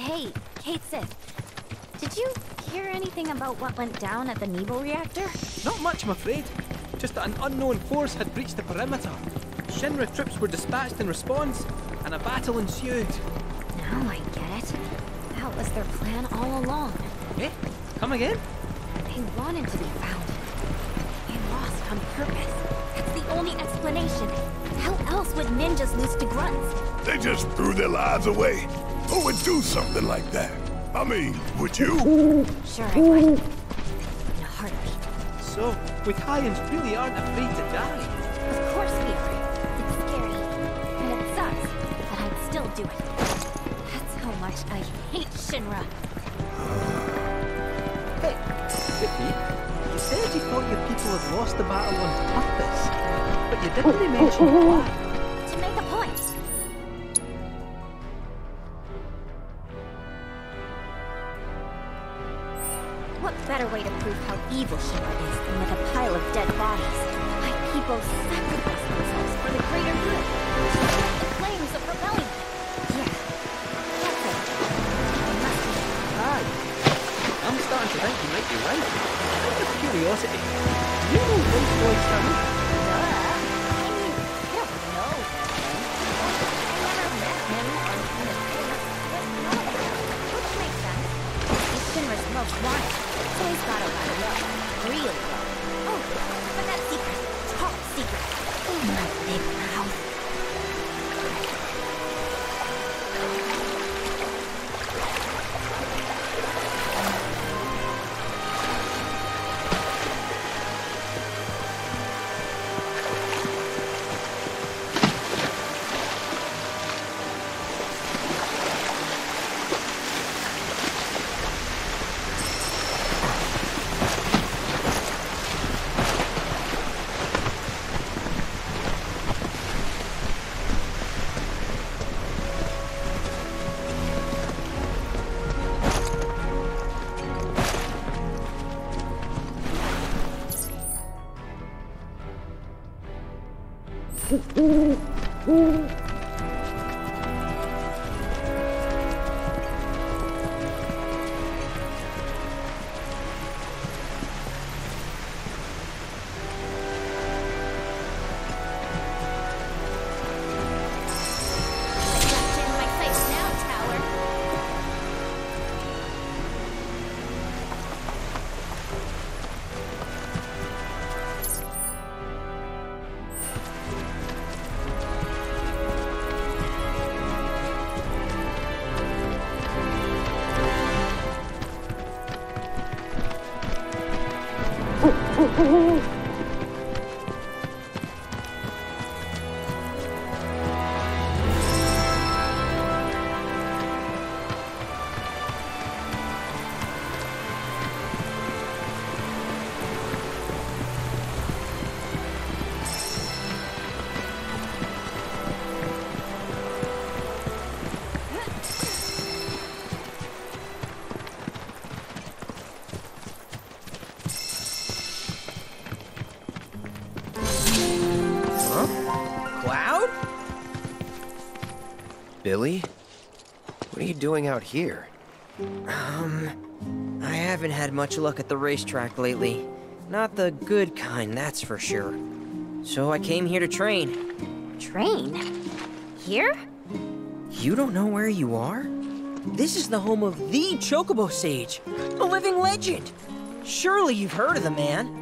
Hey, Cait Sith. Did you hear anything about what went down at the Nebo reactor? Not much, I'm afraid. Just that an unknown force had breached the perimeter. Shinra troops were dispatched in response, and a battle ensued. Now I get it. That was their plan all along. Eh? Come again? They wanted to be found. They lost on purpose. That's the only explanation. How else would ninjas lose to grunts? They just threw their lives away. Who would do something like that? I mean, would you? Sure I would. In a heartbeat. So, we Wutaians really aren't afraid to die. Of course we are. It's scary. And it sucks. But I'd still do it. That's how much I hate Shinra. Hey, Yuffie, you said you thought your people had lost the battle on purpose, but you didn't oh, oh, mention oh, why. What better way to prove how evil Shinra is than with a pile of dead bodies? My people sacrifice themselves for the greater good. The flames of rebellion. Yeah, that's it. I must be Aye. I'm starting to think you might be right. Out of curiosity, do you know Viceroy Sun? Most wanted, so he's gotta run low. Real low. Oh, but that secret. Top secret. Oh, oh, oh, oh. Billy? What are you doing out here? Um, I haven't had much luck at the racetrack lately. Not the good kind, that's for sure. So I came here to train. Train? Here? You don't know where you are? This is the home of the Chocobo Sage, a living legend. Surely you've heard of the man.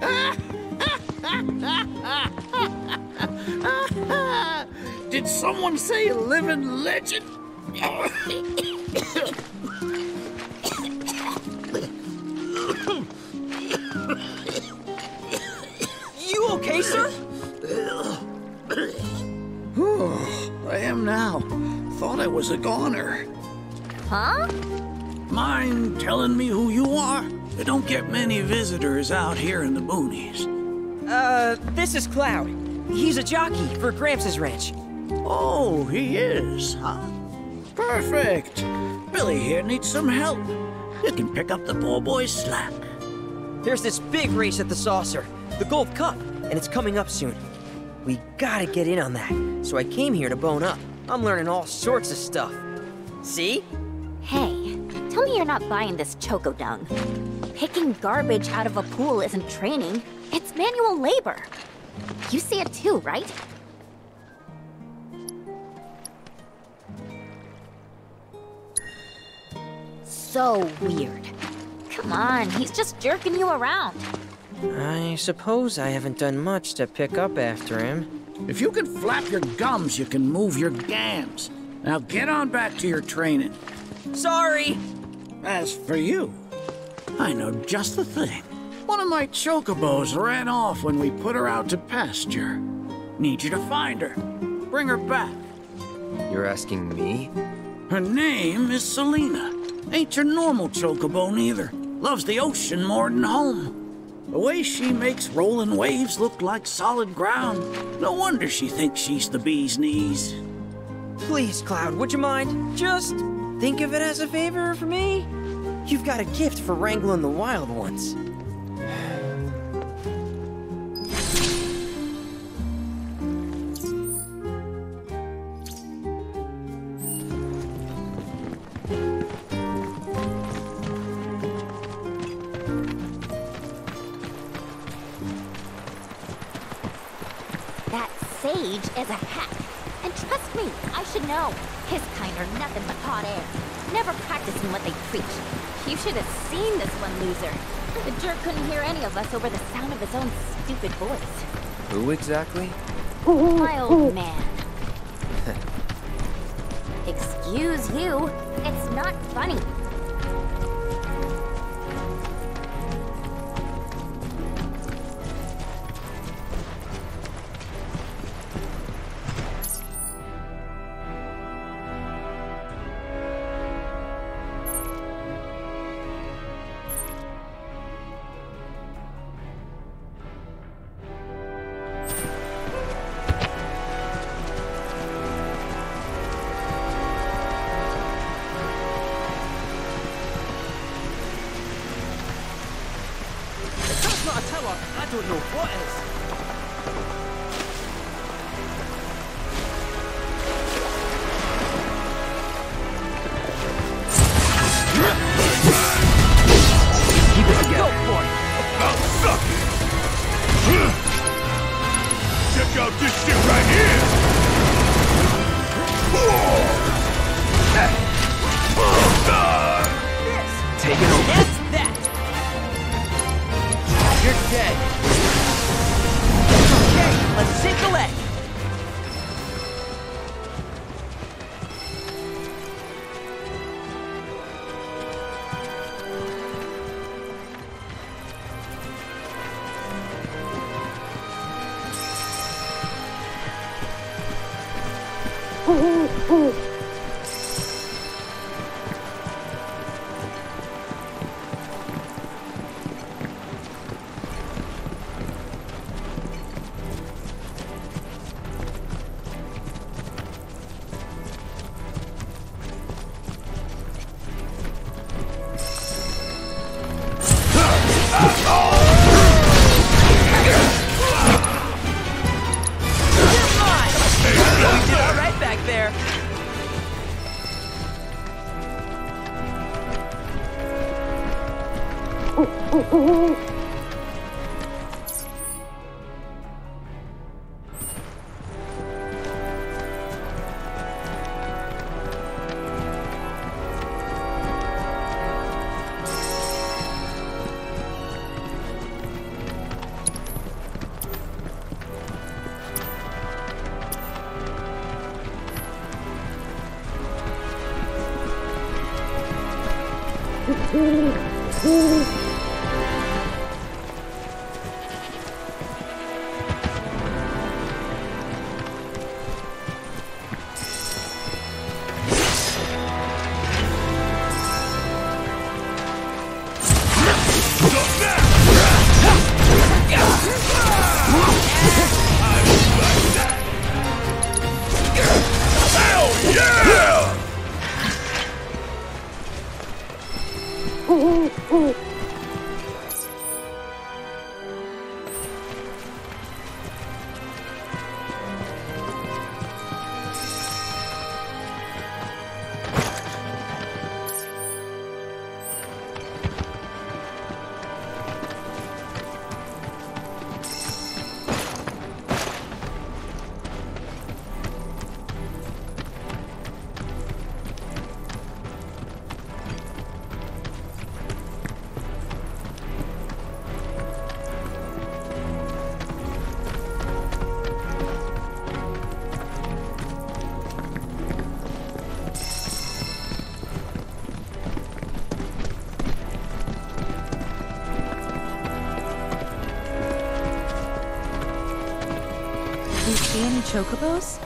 Did someone say living legend? You okay, sir? I am now. Thought I was a goner. Huh? Mind telling me who you are? We don't get many visitors out here in the boonies. Uh, this is Cloud. He's a jockey for Gramps' ranch. Oh, he is, huh? Perfect. Billy here needs some help. You can pick up the poor boy's slack. There's this big race at the Saucer, the Gold Cup, and it's coming up soon. We gotta get in on that, so I came here to bone up. I'm learning all sorts of stuff. See? Hey, tell me you're not buying this choco dung. Picking garbage out of a pool isn't training, it's manual labor. You see it too, right? So weird. Come on, he's just jerking you around. I suppose I haven't done much to pick up after him. If you can flap your gums, you can move your gams. Now get on back to your training. Sorry! As for you, I know just the thing. One of my chocobos ran off when we put her out to pasture. Need you to find her. Bring her back. You're asking me? Her name is Selena. Ain't your normal chocobo neither. Loves the ocean more than home. The way she makes rolling waves look like solid ground. No wonder she thinks she's the bee's knees. Please, Cloud, would you mind? Just think of it as a favor for me. You've got a gift for wrangling the wild ones. Sage is a hack. And trust me, I should know. His kind are nothing but hot air. Never practicing what they preach. You should have seen this one loser. The jerk couldn't hear any of us over the sound of his own stupid voice. Who exactly? My old man. Excuse you. It's not funny. Don't know what is. Ooh, ooh, ooh. Chocobos?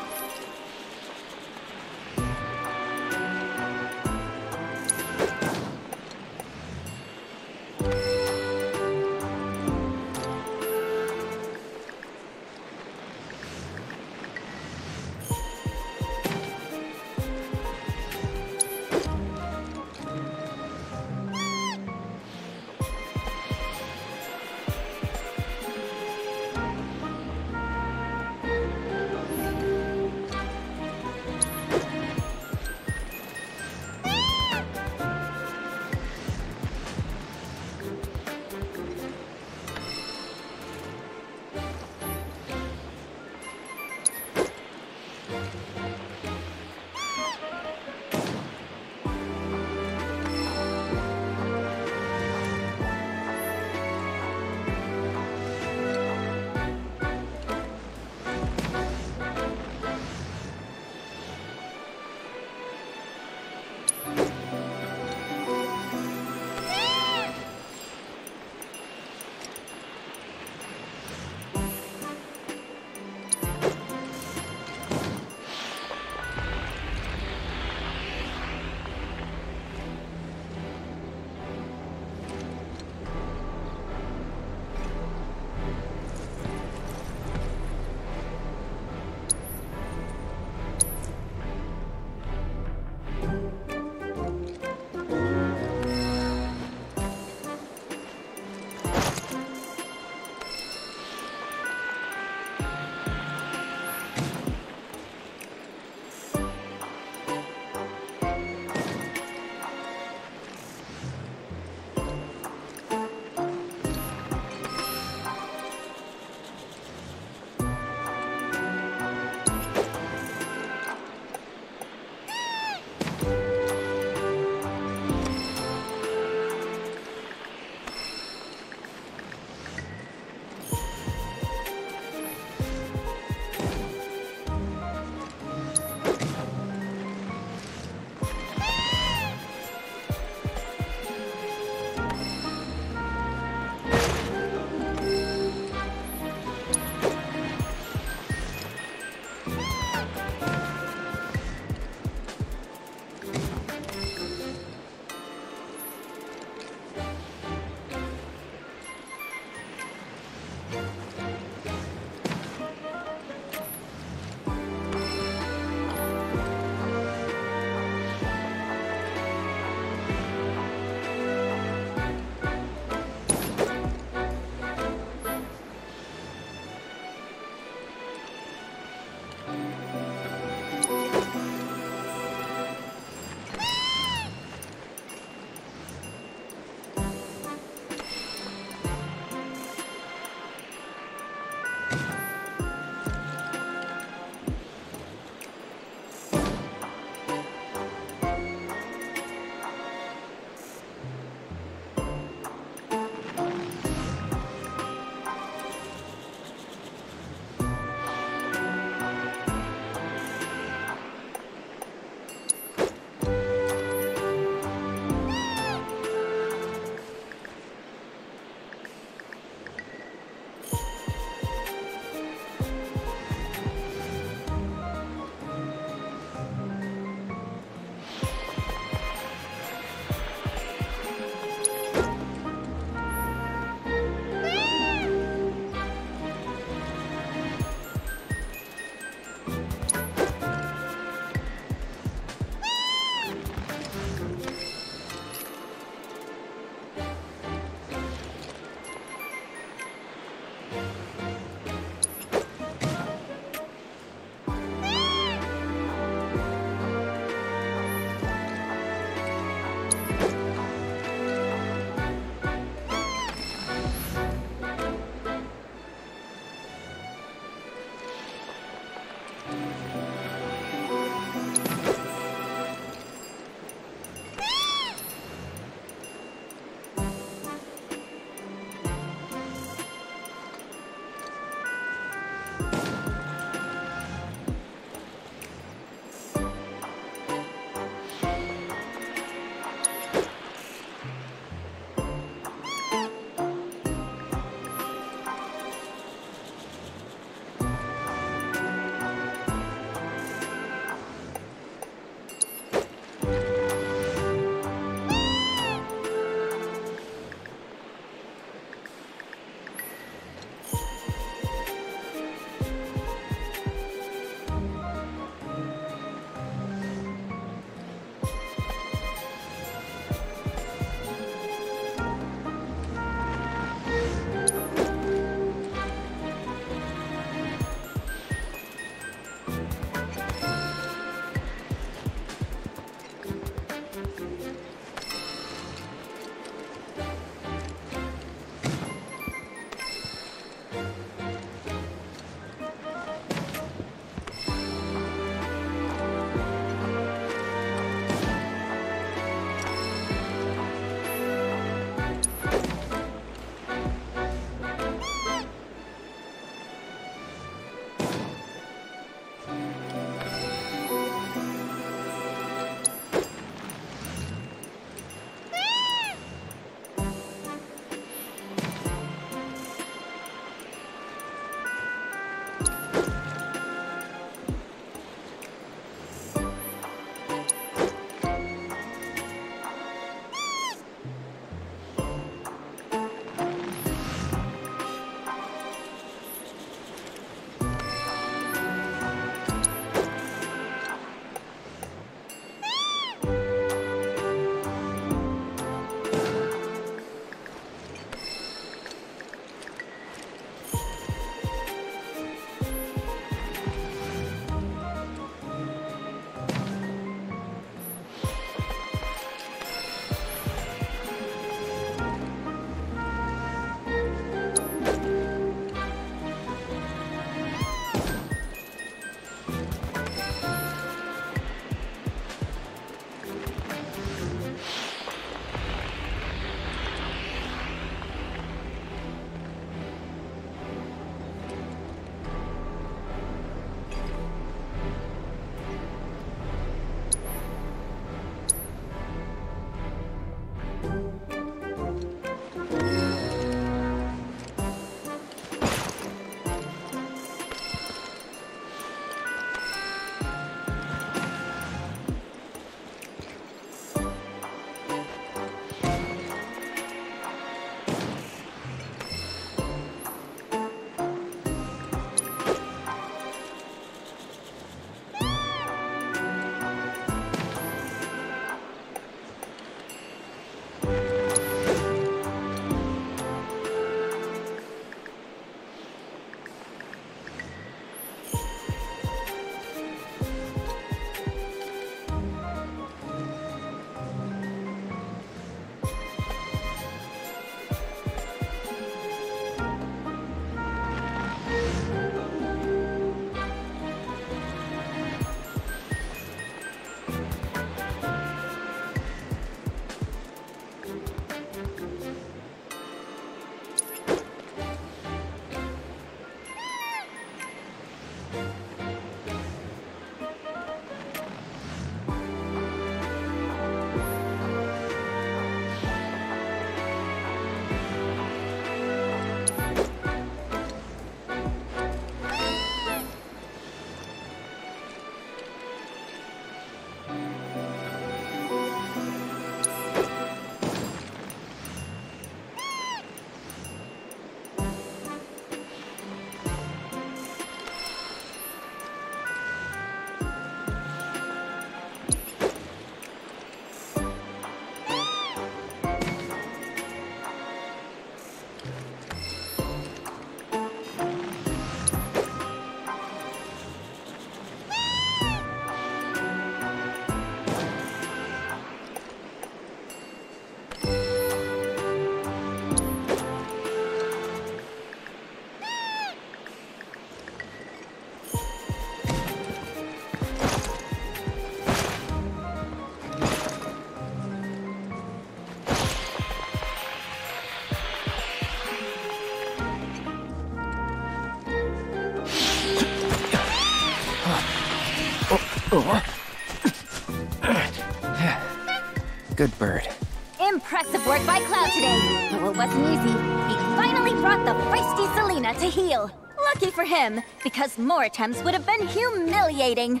By Cloud today. Though it wasn't easy, he finally brought the feisty Selena to heel. Lucky for him, because more attempts would have been humiliating.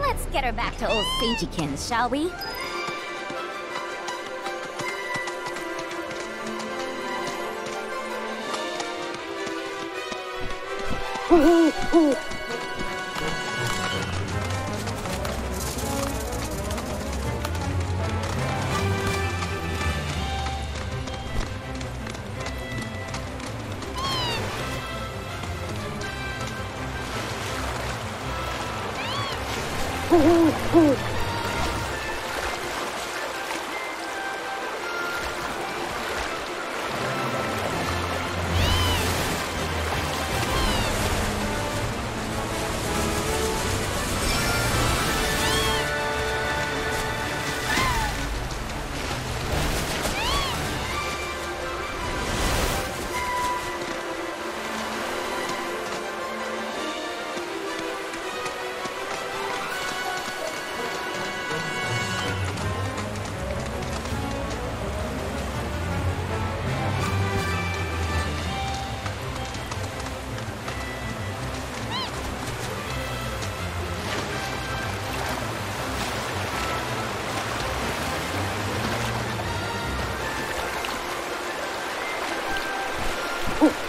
Let's get her back to old Sagekins, shall we? Analysis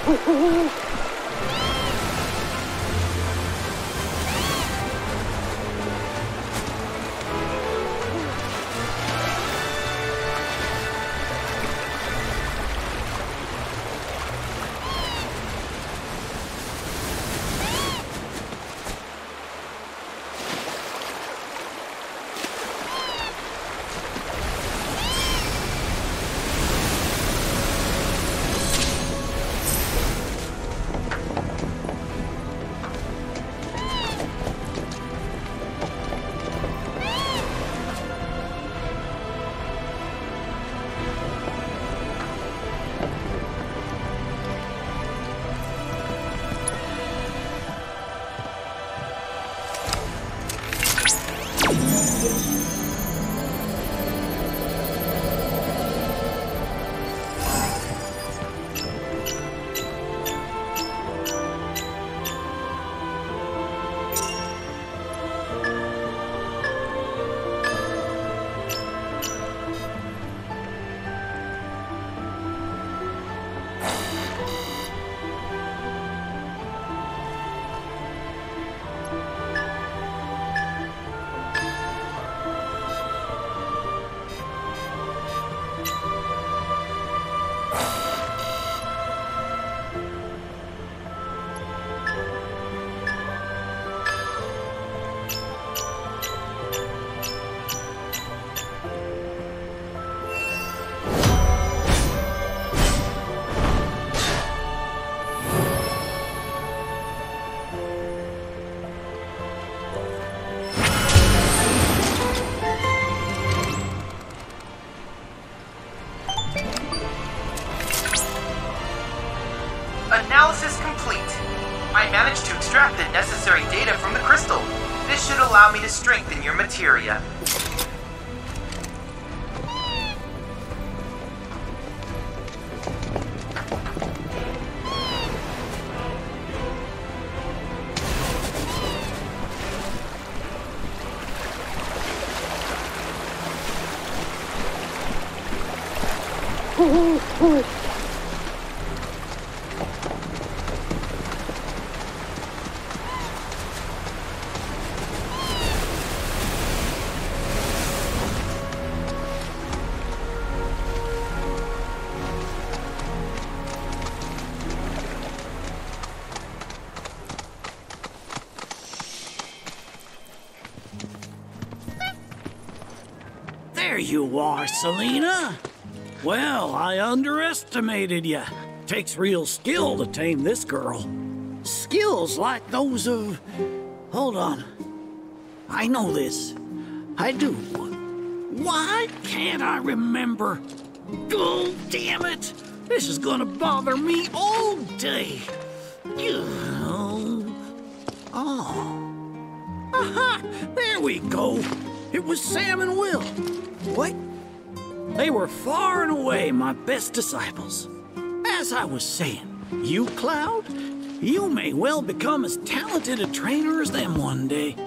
Ooh, ooh, ooh. To strengthen your materia. There you are, Selena. Well, I underestimated you. Takes real skill to tame this girl. Skills like those of. Hold on. I know this. I do. Why can't I remember? Oh, damn it! This is gonna bother me all day. Oh. Oh. Aha! There we go. It was Sam and Will. What? They were far and away my best disciples. As I was saying, you, Cloud, you may well become as talented a trainer as them one day.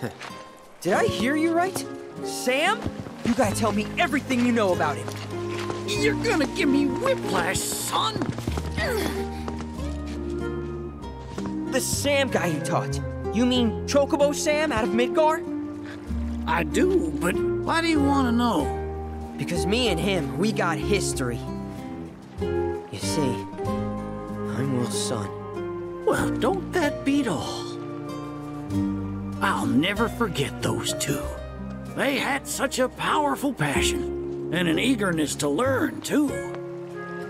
Did I hear you right? Sam? You gotta tell me everything you know about him. You're gonna give me whiplash, son. The Sam guy you taught. You mean Chocobo Sam out of Midgar? I do, but why do you want to know? Because me and him, we got history. You see, I'm Will's son. Well, don't that beat all? I'll never forget those two. They had such a powerful passion and an eagerness to learn, too.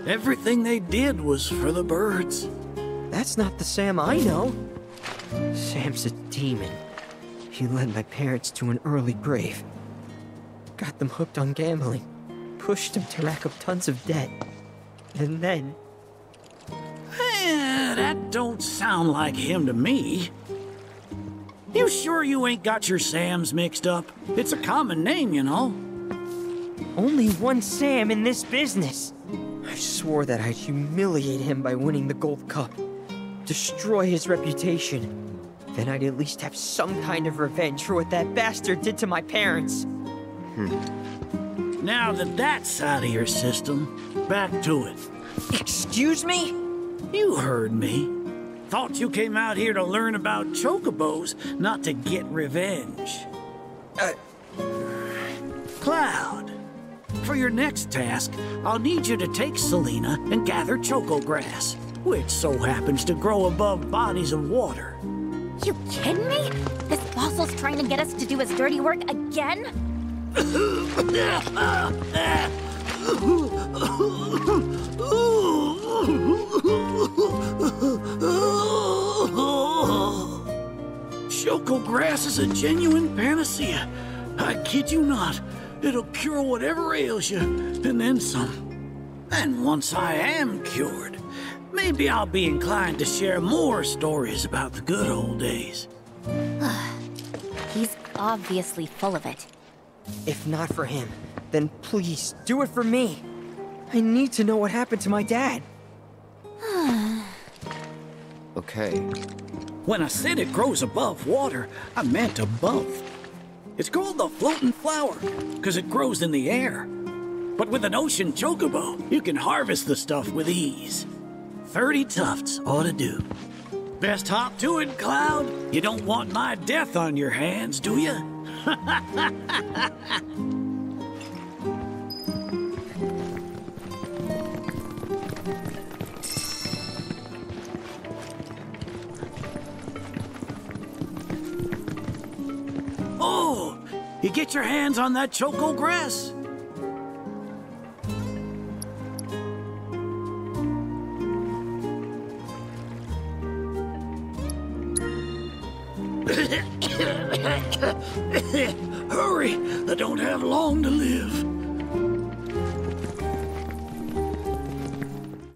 Everything they did was for the birds. That's not the Sam I know. Sam's a demon. He led my parents to an early grave. Got them hooked on gambling. Pushed them to rack up tons of debt. And then, Eh, that don't sound like him to me. You sure you ain't got your Sams mixed up? It's a common name, you know. only one Sam in this business. I swore that I'd humiliate him by winning the Gold Cup. Destroy his reputation. Then I'd at least have some kind of revenge for what that bastard did to my parents. Now that that's out of your system, back to it. Excuse me? You heard me. Thought you came out here to learn about chocobos, not to get revenge. Uh, Cloud, for your next task, I'll need you to take Selena and gather choco grass, which so happens to grow above bodies of water. You kidding me? This fossil's trying to get us to do his dirty work again? Choco grass is a genuine panacea. I kid you not. It'll cure whatever ails you, and then some. And once I am cured, maybe I'll be inclined to share more stories about the good old days. He's obviously full of it. If not for him, then please do it for me. I need to know what happened to my dad. Okay. When I said it grows above water, I meant above. It's called the floating flower, because it grows in the air. But with an ocean chocobo, you can harvest the stuff with ease. 30 tufts ought to do. Best hop to it, Cloud. You don't want my death on your hands, do you? Oh, you get your hands on that choco grass? Have long to live.